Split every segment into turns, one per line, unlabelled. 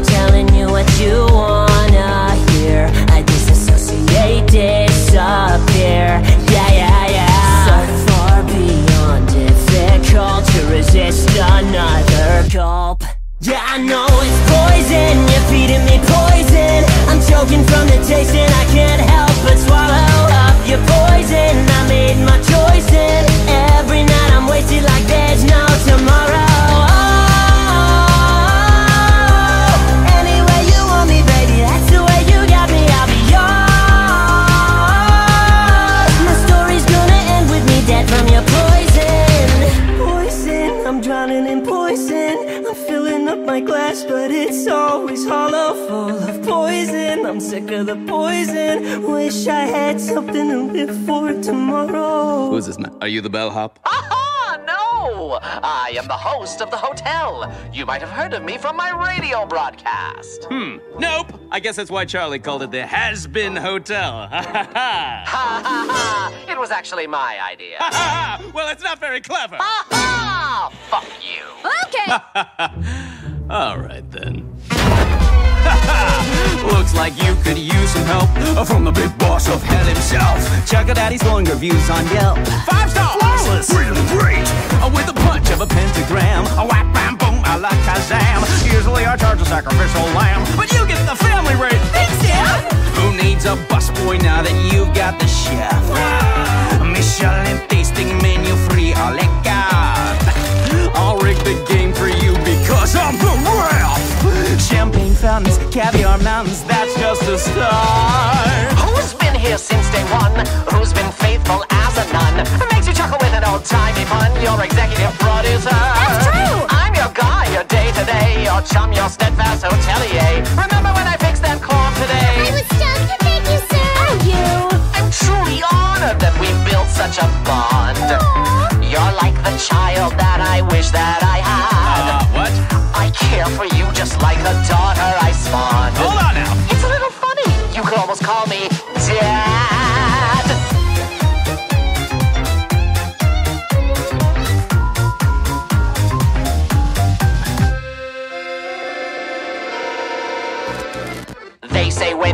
telling you what you wanna hear. I disassociate, disappear Yeah, yeah, yeah. So far beyond difficult to resist another gulp. Yeah, I know it's poison, you're feeding me poison. I'm choking from the taste and I can't up but it's always hollow, full of poison. I'm sick of the poison. Wish I had something to live for tomorrow.
Who's this man? Are you the bellhop?
Aha! No! I am the host of the hotel. You might have heard of me from my radio broadcast.
Hmm. Nope. I guess that's why Charlie called it the Hazbin Hotel. Ha ha ha.
Ha ha ha! It was actually my idea.
Ha ha ha. Well, it's not very clever.
Aha! Fuck you.
Okay.
All right then. Looks like you could use some help from the big boss of hell himself. Check out Daddy's glowing reviews on Yelp. Five stars! Flawless! Really great! With a punch of a pentagram. A whack, bam, boom, a la Kazam. Usually I charge a sacrificial lamb, but you get the family rate. Thanks, Dad! Who needs a busboy now that you've got the chef? Ah. Michelin tasting menu free, a caviar that's just a start.
Who's been here since day one? Who's been faithful as a nun? Makes you chuckle with an old-timey pun. Your executive producer.
That's true.
I'm your guy, your day-to-day, your chum, your steadfast hotelier. Remember when I fixed that corn today?
I was just to thank you, sir. Oh, you.
I'm truly honored that we built such a bond. You're like the child that I wish that I had.
Uh, what?
I care for you just like a daughter I spawned.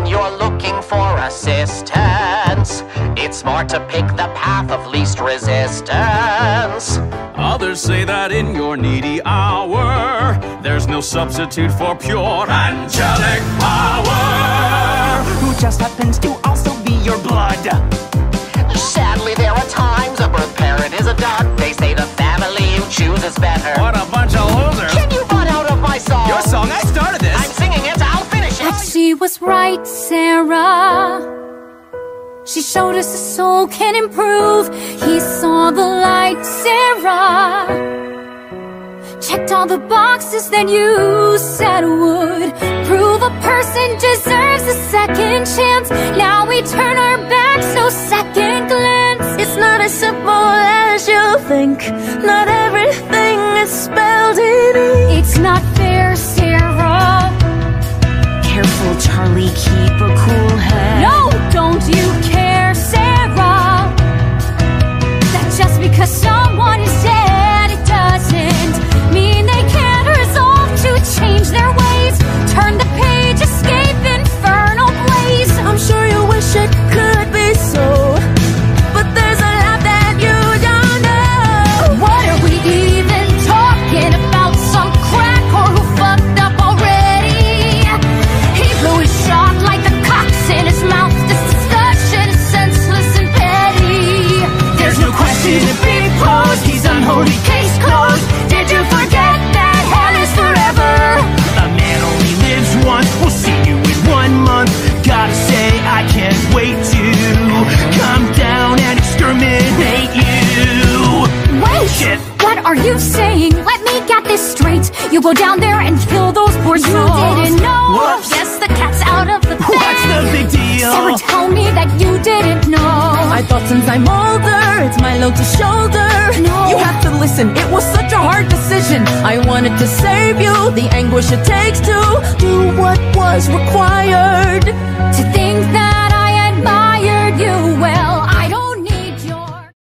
When you're looking for assistance, it's smart to pick the path of least resistance.
Others say that in your needy hour, there's no substitute for pure angelic power. Who just happens to also be your blood.
Sadly, there are times a birth parent is a dud. They say the family you choose is better.
What a bunch of
it.
she right, Sera. She showed us a soul can improve. He saw the light, Sera. Checked all the boxes that you said would prove a person deserves a second chance. Now we turn our backs, no second glance.
It's not as simple as you think. Not everything is spelled in.
It's not fair,
Charlie, keep a cool
no
question to be posed. He's unholy, case closed. Did you forget that hell is forever?
A man only lives once. We'll see you in one month. Gotta say, I can't wait to come down and exterminate you.
Wait!
Shit.
What are you saying? Let me get this straight. You go down there and kill those poor You didn't know.
Whoops.
Yes, the cat's out of the bag.
What's the big deal?
Sera, tell me that you didn't know.
I thought since I'm older, it's my load to shoulder.
No.
You have to listen, it was such a hard decision. I wanted to save you, the anguish it takes to do what was required.
to think that